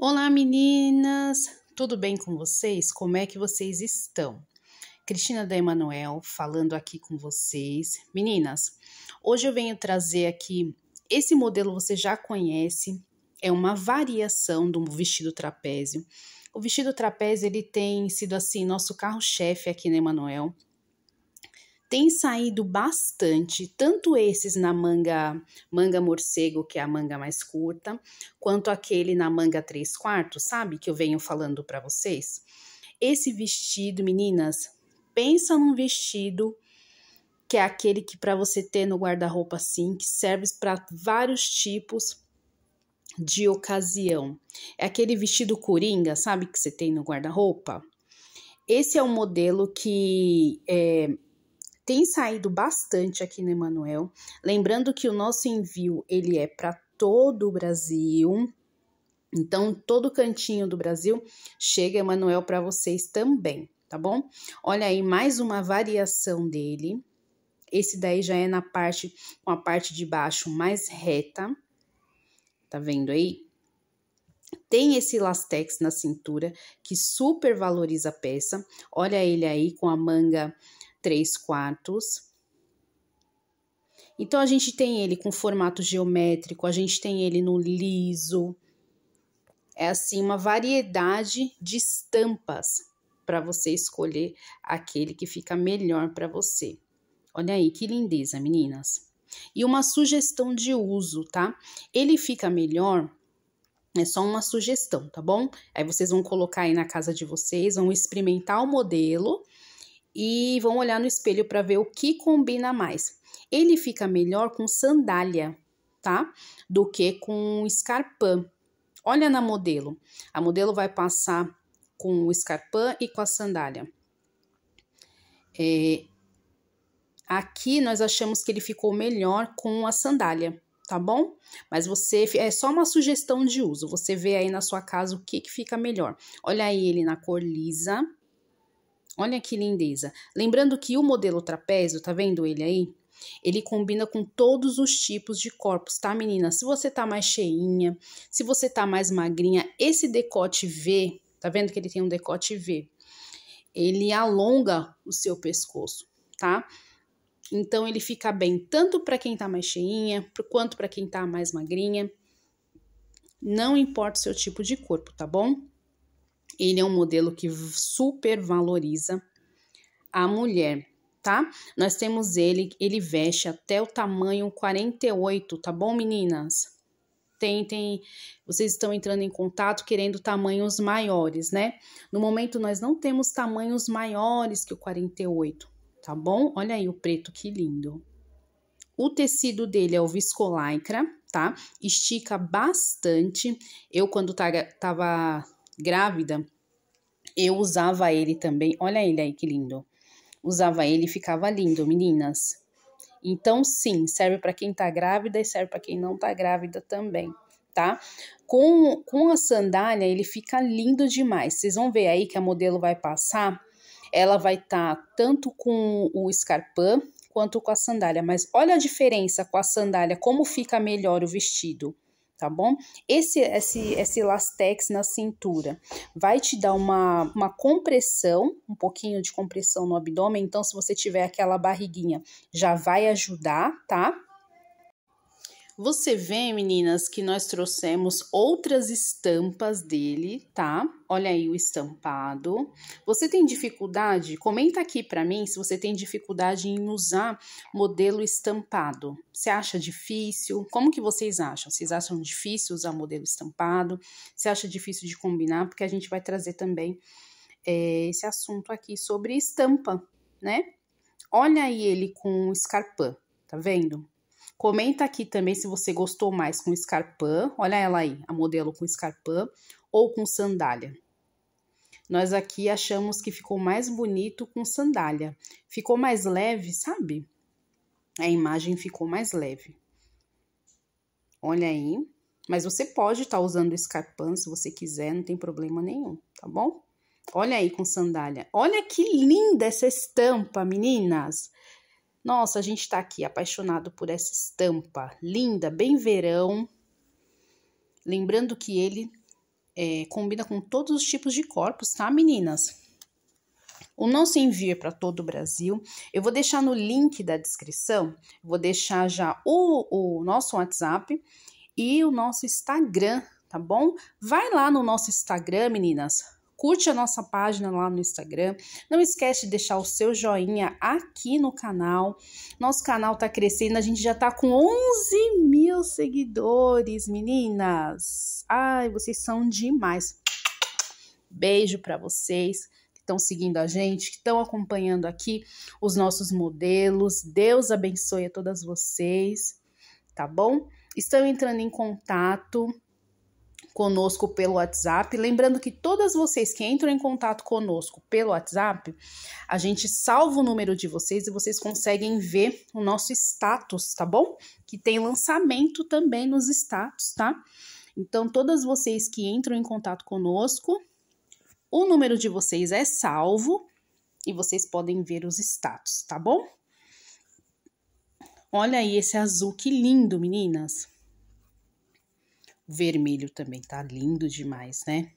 Olá meninas, tudo bem com vocês? Como é que vocês estão? Cristina da Emanuel falando aqui com vocês. Meninas, hoje eu venho trazer aqui esse modelo você já conhece, é uma variação do vestido trapézio. O vestido trapézio ele tem sido assim nosso carro-chefe aqui na Emanuel tem saído bastante, tanto esses na manga manga morcego, que é a manga mais curta, quanto aquele na manga 3 quartos, sabe? Que eu venho falando para vocês. Esse vestido, meninas, pensa num vestido que é aquele que para você ter no guarda-roupa assim, que serve para vários tipos de ocasião. É aquele vestido coringa, sabe, que você tem no guarda-roupa? Esse é um modelo que é, tem saído bastante aqui no Emanuel. Lembrando que o nosso envio ele é para todo o Brasil. Então, todo cantinho do Brasil chega Emanuel para vocês também, tá bom? Olha aí mais uma variação dele. Esse daí já é na parte com a parte de baixo mais reta. Tá vendo aí? Tem esse lastex na cintura que super valoriza a peça. Olha ele aí com a manga 3 quartos. Então, a gente tem ele com formato geométrico, a gente tem ele no liso. É assim, uma variedade de estampas para você escolher aquele que fica melhor para você. Olha aí, que lindeza, meninas. E uma sugestão de uso, tá? Ele fica melhor é só uma sugestão, tá bom? Aí vocês vão colocar aí na casa de vocês, vão experimentar o modelo e vão olhar no espelho para ver o que combina mais. Ele fica melhor com sandália, tá? Do que com escarpã. Olha na modelo. A modelo vai passar com o escarpã e com a sandália. É, aqui nós achamos que ele ficou melhor com a sandália, tá bom? Mas você é só uma sugestão de uso. Você vê aí na sua casa o que, que fica melhor. Olha aí ele na cor lisa Olha que lindeza. Lembrando que o modelo trapézio, tá vendo ele aí? Ele combina com todos os tipos de corpos, tá, menina? Se você tá mais cheinha, se você tá mais magrinha, esse decote V, tá vendo que ele tem um decote V? Ele alonga o seu pescoço, tá? Então ele fica bem tanto para quem tá mais cheinha, quanto para quem tá mais magrinha. Não importa o seu tipo de corpo, tá bom? Ele é um modelo que super valoriza a mulher, tá? Nós temos ele, ele veste até o tamanho 48, tá bom, meninas? Tentem, vocês estão entrando em contato querendo tamanhos maiores, né? No momento nós não temos tamanhos maiores que o 48, tá bom? Olha aí o preto, que lindo. O tecido dele é o viscolaicra, tá? Estica bastante. Eu, quando tava grávida, eu usava ele também. Olha ele aí que lindo. Usava ele e ficava lindo, meninas. Então, sim, serve para quem tá grávida e serve para quem não tá grávida também, tá? Com, com a sandália, ele fica lindo demais. Vocês vão ver aí que a modelo vai passar. Ela vai estar tá tanto com o escarpã quanto com a sandália. Mas olha a diferença com a sandália, como fica melhor o vestido tá bom? Esse, esse, esse lastex na cintura vai te dar uma, uma compressão, um pouquinho de compressão no abdômen, então se você tiver aquela barriguinha, já vai ajudar, tá? Você vê, meninas, que nós trouxemos outras estampas dele, tá? Olha aí o estampado. Você tem dificuldade? Comenta aqui para mim se você tem dificuldade em usar modelo estampado. Você acha difícil? Como que vocês acham? Vocês acham difícil usar modelo estampado? Você acha difícil de combinar? Porque a gente vai trazer também é, esse assunto aqui sobre estampa, né? Olha aí ele com escarpã, tá vendo? Comenta aqui também se você gostou mais com escarpã. Olha ela aí, a modelo com escarpã ou com sandália. Nós aqui achamos que ficou mais bonito com sandália. Ficou mais leve, sabe? A imagem ficou mais leve. Olha aí. Mas você pode estar tá usando escarpã se você quiser, não tem problema nenhum, tá bom? Olha aí com sandália. Olha que linda essa estampa, meninas. Nossa, a gente está aqui apaixonado por essa estampa linda, bem verão. Lembrando que ele é, combina com todos os tipos de corpos, tá, meninas? O nosso envio para todo o Brasil. Eu vou deixar no link da descrição, vou deixar já o, o nosso WhatsApp e o nosso Instagram, tá bom? Vai lá no nosso Instagram, meninas. Curte a nossa página lá no Instagram. Não esquece de deixar o seu joinha aqui no canal. Nosso canal tá crescendo, a gente já tá com 11 mil seguidores, meninas. Ai, vocês são demais. Beijo para vocês estão seguindo a gente, que estão acompanhando aqui os nossos modelos. Deus abençoe a todas vocês, tá bom? Estão entrando em contato conosco pelo WhatsApp. Lembrando que todas vocês que entram em contato conosco pelo WhatsApp, a gente salva o número de vocês e vocês conseguem ver o nosso status, tá bom? Que tem lançamento também nos status, tá? Então, todas vocês que entram em contato conosco, o número de vocês é salvo e vocês podem ver os status, tá bom? Olha aí esse azul, que lindo, meninas. Vermelho também tá lindo demais, né?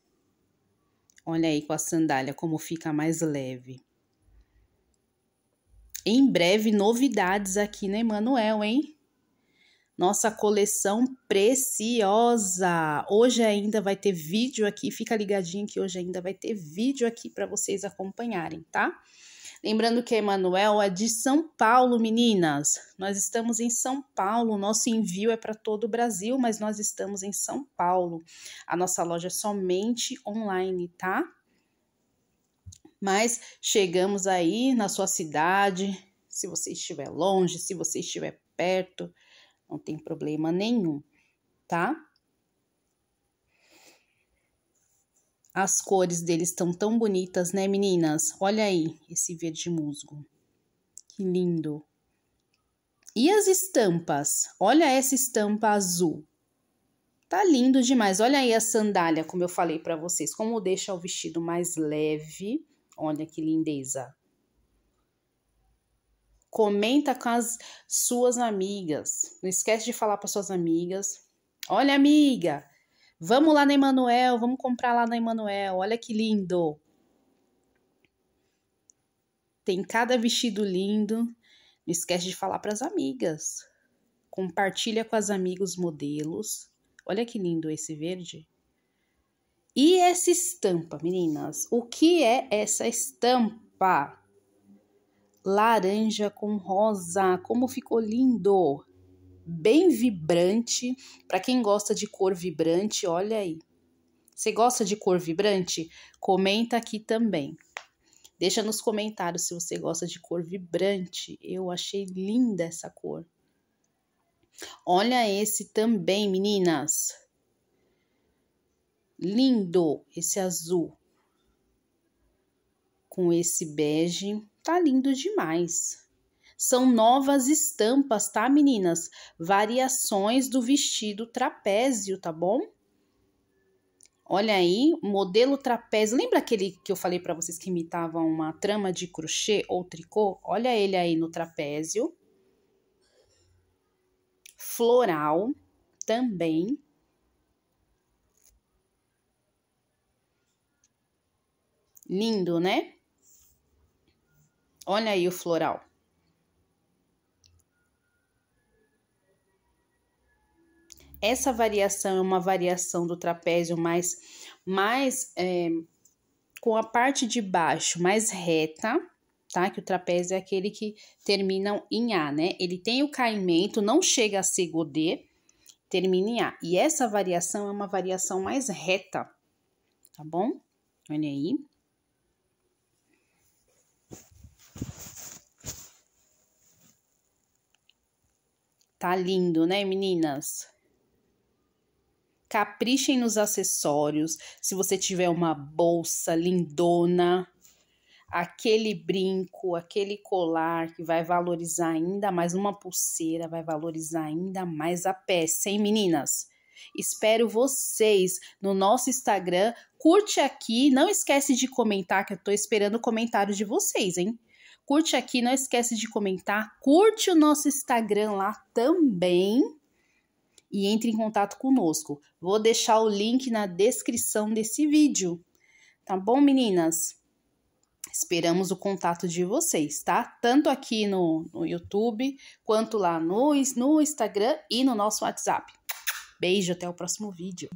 Olha aí com a sandália como fica mais leve. Em breve, novidades aqui na Emanuel, hein? nossa coleção preciosa. Hoje ainda vai ter vídeo aqui, fica ligadinho que hoje ainda vai ter vídeo aqui para vocês acompanharem, tá? Lembrando que a Emanuel é de São Paulo, meninas. Nós estamos em São Paulo, nosso envio é para todo o Brasil, mas nós estamos em São Paulo. A nossa loja é somente online, tá? Mas chegamos aí na sua cidade, se você estiver longe, se você estiver perto, não tem problema nenhum, tá? As cores deles estão tão bonitas, né, meninas? Olha aí esse verde musgo. Que lindo. E as estampas? Olha essa estampa azul. Tá lindo demais. Olha aí a sandália, como eu falei para vocês, como deixa o vestido mais leve. Olha que lindeza. Comenta com as suas amigas. Não esquece de falar para suas amigas. Olha, amiga, vamos lá na Emanuel, vamos comprar lá na Emanuel. Olha que lindo. Tem cada vestido lindo. Não esquece de falar para as amigas. Compartilha com as amigas modelos. Olha que lindo esse verde. E essa estampa, meninas? O que é essa estampa? laranja com rosa. Como ficou lindo! Bem vibrante. Para quem gosta de cor vibrante, olha aí. Você gosta de cor vibrante? Comenta aqui também. Deixa nos comentários se você gosta de cor vibrante. Eu achei linda essa cor. Olha esse também, meninas. Lindo esse azul. Com esse bege. Tá lindo demais. São novas estampas, tá, meninas? Variações do vestido trapézio, tá bom? Olha aí, modelo trapézio. Lembra aquele que eu falei para vocês que imitava uma trama de crochê ou tricô? Olha ele aí no trapézio. Floral também. Lindo, né? Olha aí o floral. Essa variação é uma variação do trapézio mais, mais é, com a parte de baixo mais reta, tá? Que o trapézio é aquele que termina em A, né? Ele tem o caimento, não chega a ser godê, termina em A. E essa variação é uma variação mais reta, tá bom? Olha aí. Tá lindo, né, meninas? Caprichem nos acessórios. Se você tiver uma bolsa lindona, aquele brinco, aquele colar que vai valorizar ainda mais uma pulseira, vai valorizar ainda mais a peça, hein, meninas? Espero vocês no nosso Instagram. Curte aqui, não esquece de comentar que eu tô esperando o comentário de vocês, hein? Curte aqui, não esquece de comentar. Curte o nosso Instagram lá também. E entre em contato conosco. Vou deixar o link na descrição desse vídeo. Tá bom, meninas? Esperamos o contato de vocês, tá? Tanto aqui no, no YouTube, quanto lá no, no Instagram e no nosso WhatsApp. Beijo, até o próximo vídeo.